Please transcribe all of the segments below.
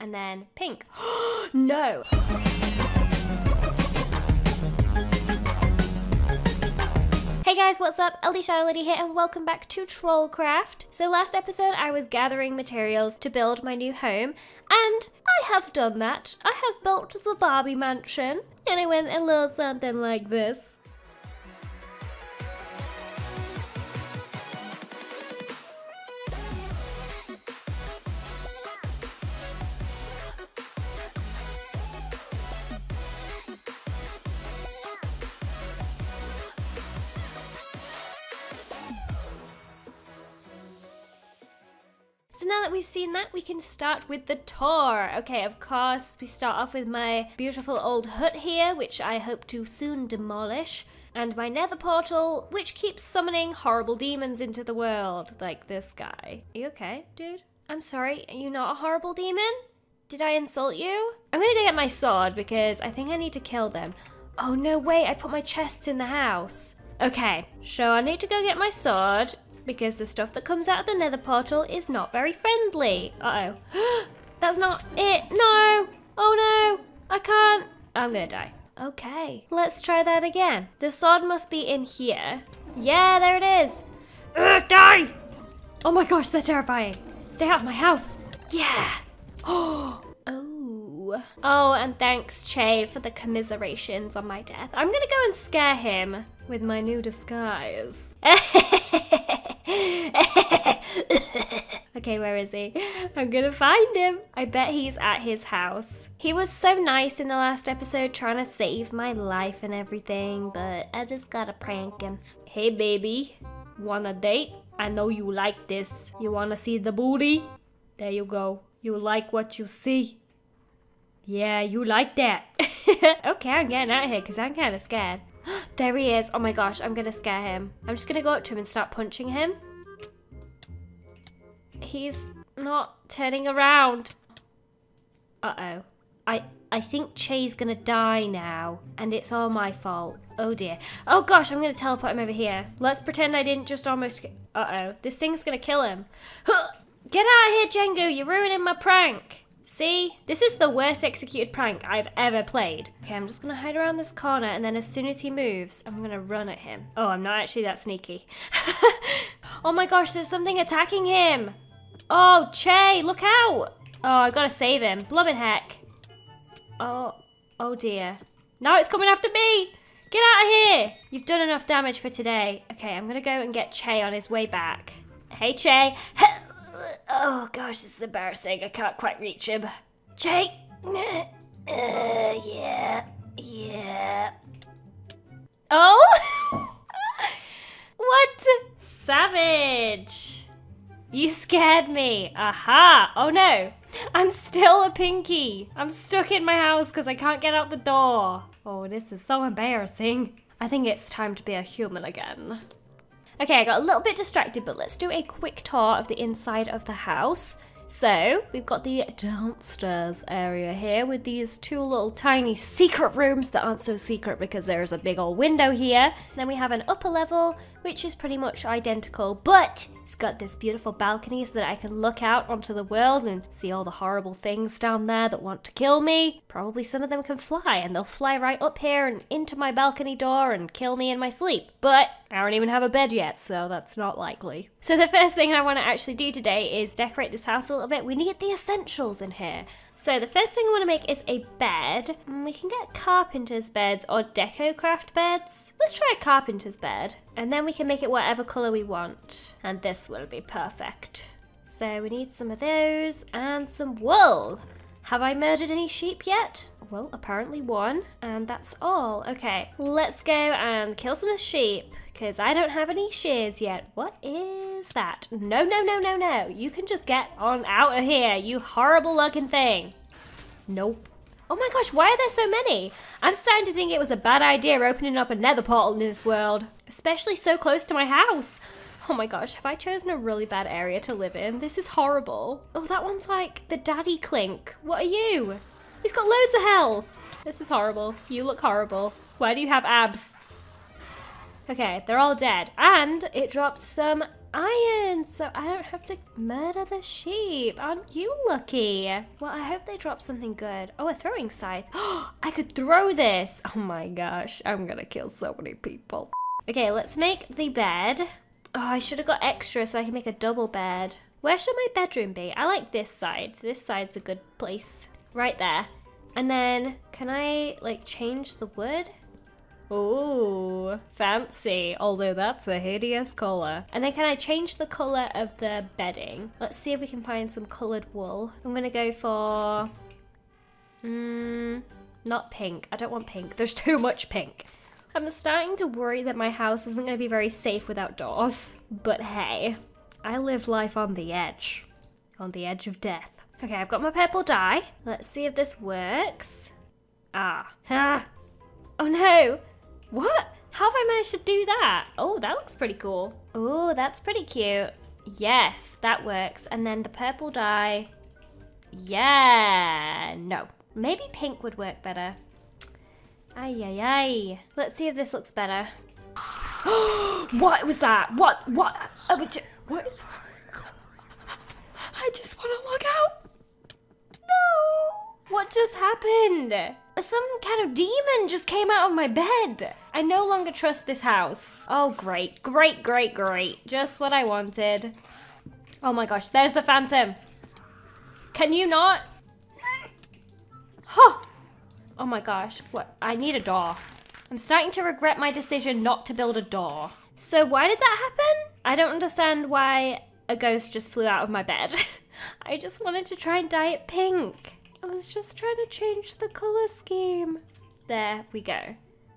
and then pink. no! Hey guys, what's up? LD Shadow Lady here and welcome back to Trollcraft. So last episode I was gathering materials to build my new home and I have done that. I have built the Barbie mansion and it went a little something like this. So now that we've seen that, we can start with the tour. Okay, of course, we start off with my beautiful old hut here, which I hope to soon demolish. And my nether portal, which keeps summoning horrible demons into the world, like this guy. Are you okay, dude? I'm sorry, are you not a horrible demon? Did I insult you? I'm gonna go get my sword because I think I need to kill them. Oh no, wait, I put my chests in the house. Okay, so I need to go get my sword because the stuff that comes out of the nether portal is not very friendly. Uh-oh. That's not it. No. Oh no. I can't. I'm gonna die. Okay, let's try that again. The sword must be in here. Yeah, there it is. Ugh, die! Oh my gosh, they're terrifying. Stay out of my house. Yeah. Oh. Oh. Oh, and thanks, Chai, for the commiserations on my death. I'm gonna go and scare him with my new disguise. okay, where is he? I'm gonna find him. I bet he's at his house. He was so nice in the last episode trying to save my life and everything, but I just gotta prank him. Hey baby, wanna date? I know you like this. You wanna see the booty? There you go. You like what you see. Yeah, you like that. okay, I'm getting out of here because I'm kind of scared. there he is. Oh my gosh, I'm going to scare him. I'm just going to go up to him and start punching him. He's not turning around. Uh-oh. I, I think Chai's gonna die now, and it's all my fault. Oh dear. Oh gosh, I'm gonna teleport him over here. Let's pretend I didn't just almost... Uh-oh. This thing's gonna kill him. Get out of here, Jengu! You're ruining my prank! See? This is the worst executed prank I've ever played. Okay, I'm just gonna hide around this corner and then as soon as he moves, I'm gonna run at him. Oh, I'm not actually that sneaky. oh my gosh, there's something attacking him! Oh, Chai, look out! Oh, I gotta save him. Bloomin' heck. Oh, oh dear. Now it's coming after me! Get out of here! You've done enough damage for today. Okay, I'm gonna go and get Chai on his way back. Hey, Chai. Oh gosh, this is embarrassing. I can't quite reach him. Chai! Uh, yeah, yeah. Oh! what? Savage! You scared me. Aha! Oh no! I'm still a pinky. I'm stuck in my house because I can't get out the door. Oh, this is so embarrassing. I think it's time to be a human again. Okay, I got a little bit distracted, but let's do a quick tour of the inside of the house. So, we've got the downstairs area here with these two little tiny secret rooms that aren't so secret because there's a big old window here. Then we have an upper level, which is pretty much identical, but it's got this beautiful balcony so that I can look out onto the world and see all the horrible things down there that want to kill me. Probably some of them can fly and they'll fly right up here and into my balcony door and kill me in my sleep. But I don't even have a bed yet, so that's not likely. So the first thing I want to actually do today is decorate this house a little bit. We need the essentials in here. So the first thing I want to make is a bed. Mm, we can get carpenter's beds or deco craft beds. Let's try a carpenter's bed. And then we can make it whatever colour we want. And this will be perfect. So we need some of those and some wool. Have I murdered any sheep yet? Well, apparently one. And that's all. Okay, let's go and kill some sheep because I don't have any shears yet. What is that? No, no, no, no, no. You can just get on out of here, you horrible looking thing. Nope. Oh my gosh, why are there so many? I'm starting to think it was a bad idea opening up a nether portal in this world, especially so close to my house. Oh my gosh, have I chosen a really bad area to live in? This is horrible. Oh, that one's like the daddy clink. What are you? He's got loads of health. This is horrible. You look horrible. Why do you have abs? Okay, they're all dead. And it dropped some iron so I don't have to murder the sheep. Aren't you lucky? Well, I hope they drop something good. Oh, a throwing scythe. I could throw this. Oh my gosh, I'm gonna kill so many people. Okay, let's make the bed. Oh, I should have got extra so I can make a double bed. Where should my bedroom be? I like this side. This side's a good place. Right there. And then, can I, like, change the wood? Ooh, fancy. Although that's a hideous colour. And then can I change the colour of the bedding? Let's see if we can find some coloured wool. I'm gonna go for... Mmm, not pink. I don't want pink. There's too much pink. I'm starting to worry that my house isn't going to be very safe without doors. But hey, I live life on the edge. On the edge of death. Okay, I've got my purple dye. Let's see if this works. Ah. Ah. Oh no! What? How have I managed to do that? Oh, that looks pretty cool. Oh, that's pretty cute. Yes, that works. And then the purple dye. Yeah, no. Maybe pink would work better. Ay, ay, ay. Let's see if this looks better. what was that? What? What? Uh, what? I just want to look out. No. What just happened? Some kind of demon just came out of my bed. I no longer trust this house. Oh, great, great, great, great. Just what I wanted. Oh my gosh, there's the phantom. Can you not? Huh. Oh my gosh, what? I need a door. I'm starting to regret my decision not to build a door. So why did that happen? I don't understand why a ghost just flew out of my bed. I just wanted to try and dye it pink. I was just trying to change the color scheme. There we go.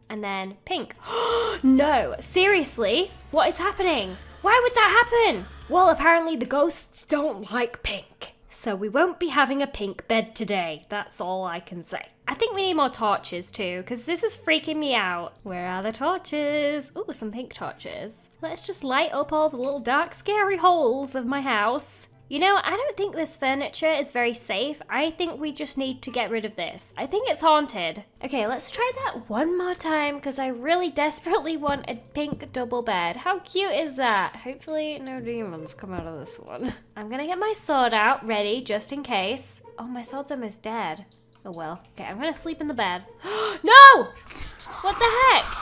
And then pink. no, seriously? What is happening? Why would that happen? Well, apparently the ghosts don't like pink. So we won't be having a pink bed today. That's all I can say. I think we need more torches too, because this is freaking me out. Where are the torches? Oh, some pink torches. Let's just light up all the little dark scary holes of my house. You know, I don't think this furniture is very safe. I think we just need to get rid of this. I think it's haunted. Okay, let's try that one more time because I really desperately want a pink double bed. How cute is that? Hopefully no demons come out of this one. I'm gonna get my sword out, ready, just in case. Oh, my sword's almost dead. Oh well. Okay, I'm gonna sleep in the bed. no! What the heck?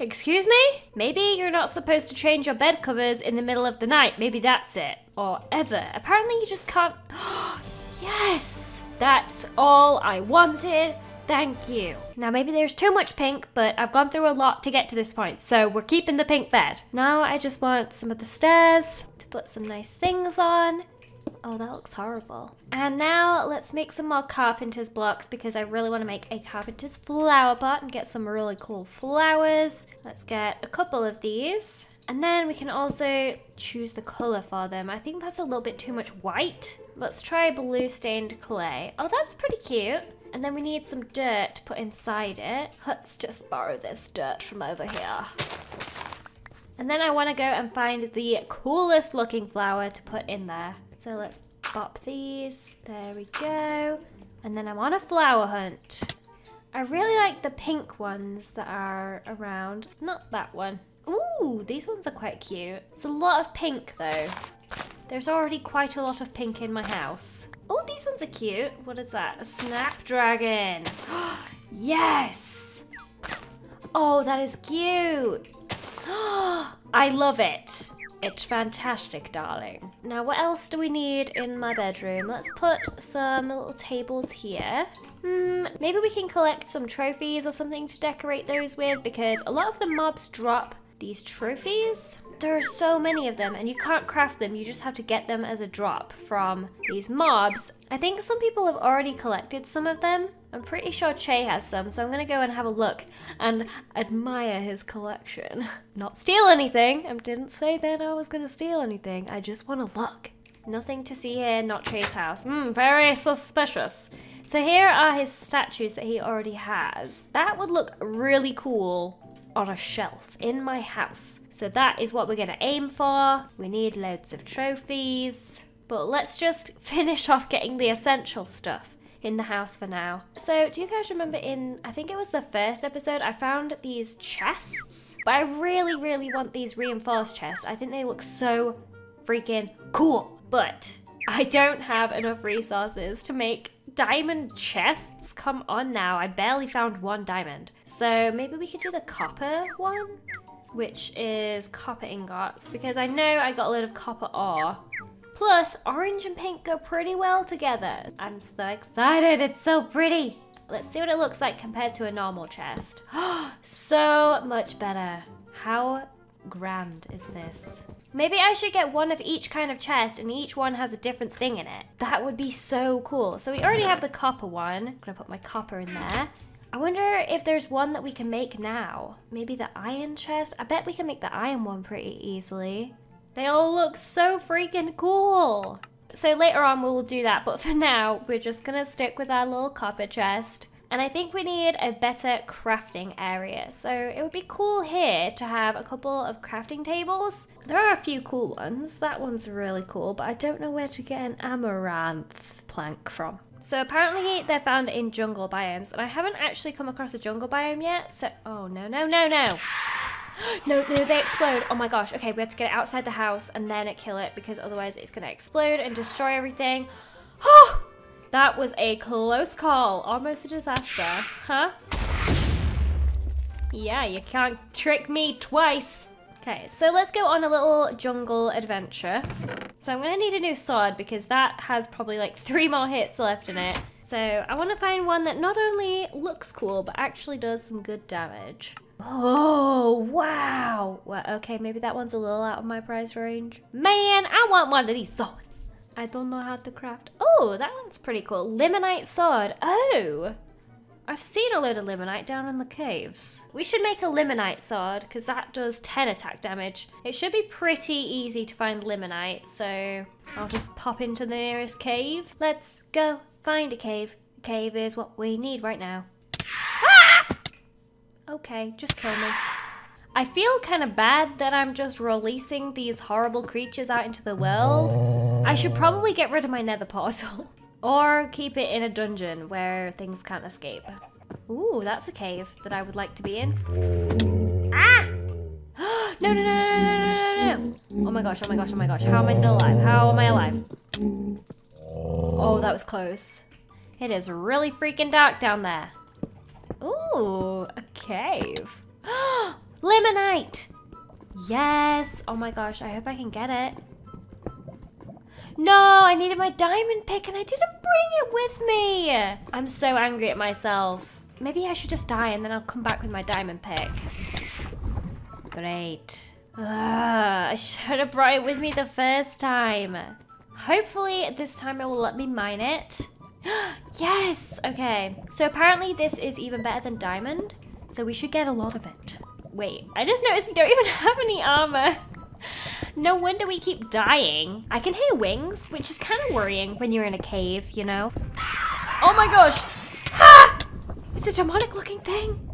Excuse me? Maybe you're not supposed to change your bed covers in the middle of the night. Maybe that's it. Or ever. Apparently you just can't... yes! That's all I wanted. Thank you. Now maybe there's too much pink, but I've gone through a lot to get to this point, so we're keeping the pink bed. Now I just want some of the stairs to put some nice things on. Oh, that looks horrible. And now let's make some more carpenter's blocks because I really want to make a carpenter's flower pot and get some really cool flowers. Let's get a couple of these. And then we can also choose the color for them. I think that's a little bit too much white. Let's try blue stained clay. Oh, that's pretty cute. And then we need some dirt to put inside it. Let's just borrow this dirt from over here. And then I want to go and find the coolest looking flower to put in there. So let's pop these. There we go. And then I'm on a flower hunt. I really like the pink ones that are around. Not that one. Ooh, these ones are quite cute. It's a lot of pink though. There's already quite a lot of pink in my house. Oh, these ones are cute. What is that? A snapdragon. yes! Oh, that is cute. I love it. It's fantastic, darling. Now, what else do we need in my bedroom? Let's put some little tables here. Hmm, maybe we can collect some trophies or something to decorate those with because a lot of the mobs drop these trophies. There are so many of them and you can't craft them, you just have to get them as a drop from these mobs. I think some people have already collected some of them I'm pretty sure Chai has some, so I'm gonna go and have a look and admire his collection. Not steal anything. I didn't say that I was gonna steal anything. I just wanna look. Nothing to see here, not Chai's house. Hmm, very suspicious. So here are his statues that he already has. That would look really cool on a shelf in my house. So that is what we're gonna aim for. We need loads of trophies. But let's just finish off getting the essential stuff. in the house for now. So, do you guys remember in, I think it was the first episode, I found these chests? But I really, really want these reinforced chests. I think they look so freaking cool. But I don't have enough resources to make diamond chests. Come on now, I barely found one diamond. So maybe we could do the copper one, which is copper ingots, because I know I got a lot of copper ore. Plus, orange and pink go pretty well together. I'm so excited, it's so pretty. Let's see what it looks like compared to a normal chest. so much better. How grand is this? Maybe I should get one of each kind of chest and each one has a different thing in it. That would be so cool. So we already have the copper one. I'm gonna put my copper in there. I wonder if there's one that we can make now. Maybe the iron chest? I bet we can make the iron one pretty easily. They all look so freaking cool. So later on we will do that, but for now, we're just gonna stick with our little copper chest. And I think we need a better crafting area. So it would be cool here to have a couple of crafting tables. There are a few cool ones. That one's really cool, but I don't know where to get an amaranth plank from. So apparently they're found in jungle biomes, and I haven't actually come across a jungle biome yet, so... Oh, no, no, no, no! no, no, they explode. Oh my gosh. Okay, we have to get it outside the house and then kill it, because otherwise it's going to explode and destroy everything. Oh! That was a close call. Almost a disaster. Huh? Yeah, you can't trick me twice. Okay, so let's go on a little jungle adventure. So I'm gonna need a new sword because that has probably like three more hits left in it. So I wanna find one that not only looks cool, but actually does some good damage. Oh, wow. Well, okay, maybe that one's a little out of my price range. Man, I want one of these swords. I don't know how to craft. Oh, that one's pretty cool. Limonite sword. Oh, I've seen a load of limonite down in the caves. We should make a limonite sword because that does 10 attack damage. It should be pretty easy to find limonite, so I'll just pop into the nearest cave. Let's go find a cave. A cave is what we need right now. Ah! Okay, just kill me. I feel kind of bad that I'm just releasing these horrible creatures out into the world. I should probably get rid of my nether portal. or keep it in a dungeon where things can't escape. Ooh, that's a cave that I would like to be in. Ah! no, no, no, no, no, no, no, no! Oh my gosh, oh my gosh, oh my gosh. How am I still alive? How am I alive? Oh, that was close. It is really freaking dark down there. Ooh, a cave. Limonite! Yes! Oh my gosh, I hope I can get it. No, I needed my diamond pick and I didn't bring it with me. I'm so angry at myself. Maybe I should just die and then I'll come back with my diamond pick. Great. Ugh, I should have brought it with me the first time. Hopefully this time it will let me mine it. yes! Okay. So apparently this is even better than diamond. So we should get a lot of it. Wait, I just noticed we don't even have any armor. No wonder we keep dying. I can hear wings, which is kind of worrying when you're in a cave, you know? Oh my gosh! Ah! It's a demonic looking thing.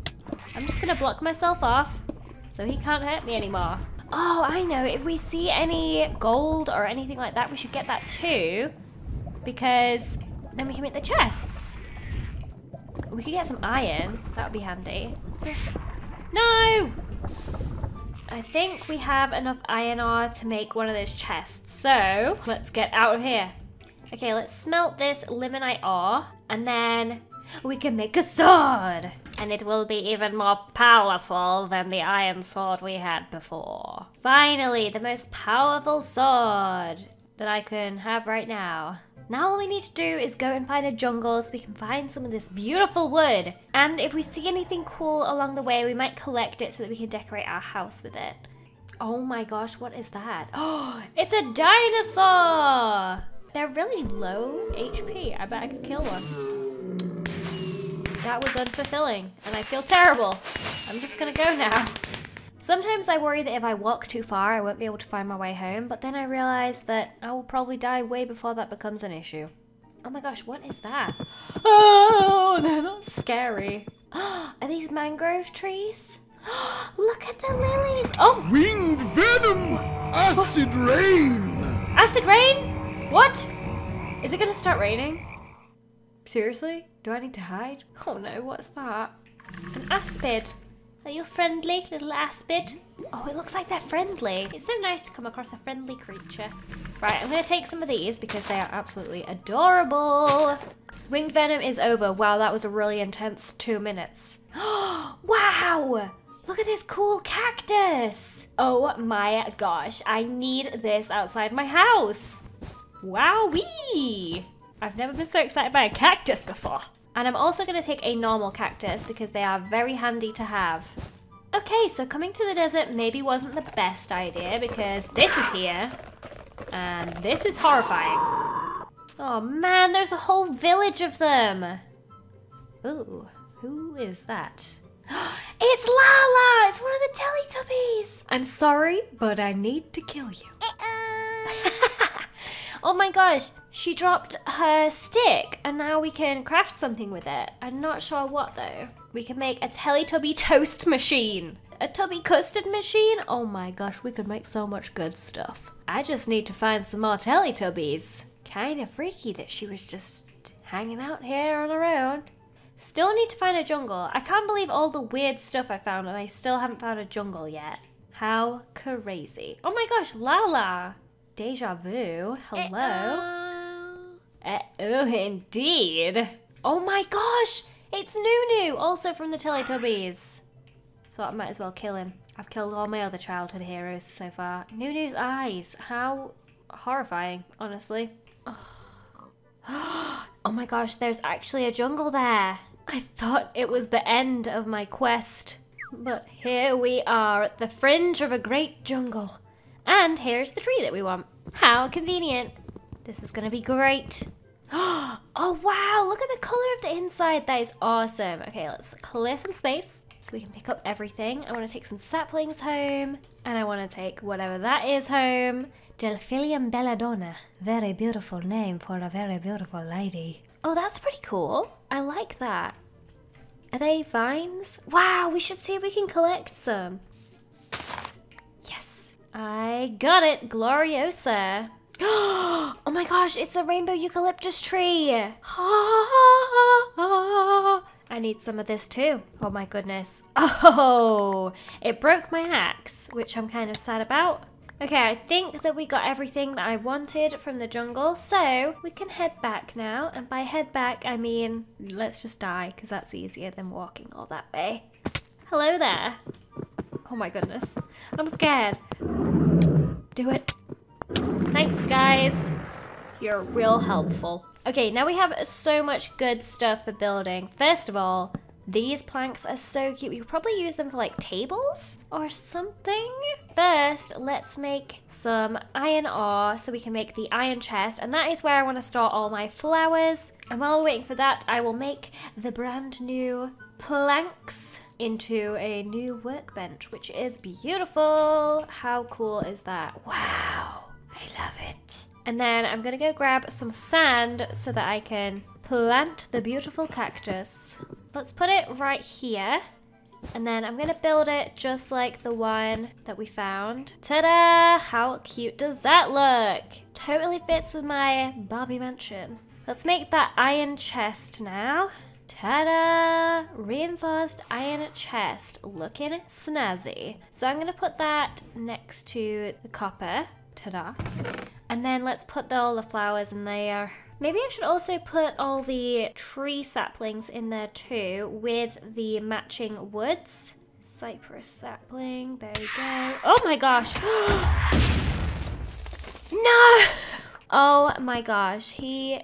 I'm just gonna block myself off so he can't hurt me anymore. Oh, I know. If we see any gold or anything like that, we should get that too. Because then we can make the chests. We could get some iron. That would be handy. No! I think we have enough iron ore to make one of those chests. So, let's get out of here. Okay, let's smelt this limonite ore. And then we can make a sword. And it will be even more powerful than the iron sword we had before. Finally, the most powerful sword that I can have right now. Now all we need to do is go and find a jungle so we can find some of this beautiful wood. And if we see anything cool along the way, we might collect it so that we can decorate our house with it. Oh my gosh, what is that? Oh, it's a dinosaur! They're really low HP. I bet I could kill one. That was unfulfilling, and I feel terrible. I'm just gonna go now. Sometimes I worry that if I walk too far, I won't be able to find my way home, but then I realize that I will probably die way before that becomes an issue. Oh my gosh, what is that? Oh, they're not scary. Are these mangrove trees? Look at the lilies. Oh! Winged venom! Acid rain! Acid rain? What? Is it gonna start raining? Seriously? Do I need to hide? Oh no, what's that? An aspid. Are you friendly, little aspid? Oh, it looks like they're friendly. It's so nice to come across a friendly creature. Right, I'm gonna take some of these because they are absolutely adorable. Winged venom is over. Wow, that was a really intense two minutes. wow! Look at this cool cactus! Oh my gosh, I need this outside my house. Wowee! I've never been so excited by a cactus before. And I'm also going to take a normal cactus because they are very handy to have. Okay, so coming to the desert maybe wasn't the best idea because this is here. And this is horrifying. Oh man, there's a whole village of them. Ooh, who is that? it's Lala! It's one of the Teletubbies! I'm sorry, but I need to kill you. Uh-uh. oh my gosh, she dropped her stick and now we can craft something with it. I'm not sure what though. We can make a Teletubby toast machine. A tubby custard machine? Oh my gosh, we could make so much good stuff. I just need to find some more Teletubbies. Kinda freaky that she was just hanging out here on her own. Still need to find a jungle. I can't believe all the weird stuff I found and I still haven't found a jungle yet. How crazy. Oh my gosh, Lala. Deja vu. Hello. Uh, Uh oh, indeed. Oh my gosh, it's Nunu, also from the Teletubbies. So I might as well kill him. I've killed all my other childhood heroes so far. Nunu's eyes. How horrifying, honestly. Oh. oh my gosh, there's actually a jungle there. I thought it was the end of my quest. But here we are at the fringe of a great jungle. And here's the tree that we want. How convenient. This is gonna be great. Oh wow, look at the color of the inside. That is awesome. Okay, let's clear some space so we can pick up everything. I want to take some saplings home and I want to take whatever that is home. Delphinium belladonna. Very beautiful name for a very beautiful lady. Oh, that's pretty cool. I like that. Are they vines? Wow, we should see if we can collect some. Yes, I got it. Gloriosa. oh my gosh, it's a rainbow eucalyptus tree. I need some of this too. Oh my goodness. Oh, it broke my axe, which I'm kind of sad about. Okay, I think that we got everything that I wanted from the jungle, so we can head back now. And by head back, I mean, let's just die, because that's easier than walking all that way. Hello there. Oh my goodness. I'm scared. Do it. Thanks, guys. You're real helpful. Okay, now we have so much good stuff for building. First of all, these planks are so cute. We could probably use them for like tables or something. First, let's make some iron ore so we can make the iron chest. And that is where I want to store all my flowers. And while we're waiting for that, I will make the brand new planks into a new workbench, which is beautiful. How cool is that? Wow, I love it. And then I'm gonna go grab some sand so that I can plant the beautiful cactus. Let's put it right here. And then I'm gonna build it just like the one that we found. Ta-da! How cute does that look? Totally fits with my Barbie mansion. Let's make that iron chest now. Ta-da! Reinforced iron chest, looking snazzy. So I'm gonna put that next to the copper. Ta-da! And then let's put all the flowers in there. Maybe I should also put all the tree saplings in there too with the matching woods. Cypress sapling, there we go. Oh my gosh. no! Oh my gosh, he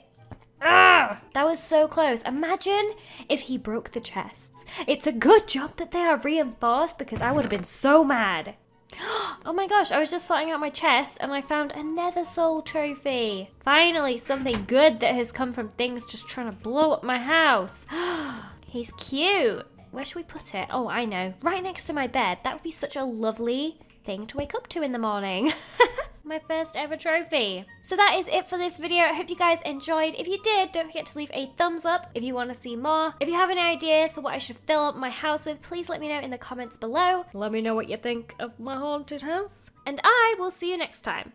Ah, that was so close. Imagine if he broke the chests. It's a good job that they are reinforced because I would have been so mad. Oh my gosh, I was just sorting out my chest and I found another soul trophy. Finally, something good that has come from things just trying to blow up my house. He's cute. Where should we put it? Oh, I know. Right next to my bed. That would be such a lovely thing to wake up to in the morning. my first ever trophy. So that is it for this video. I hope you guys enjoyed. If you did, don't forget to leave a thumbs up if you want to see more. If you have any ideas for what I should fill up my house with, please let me know in the comments below. Let me know what you think of my haunted house. And I will see you next time.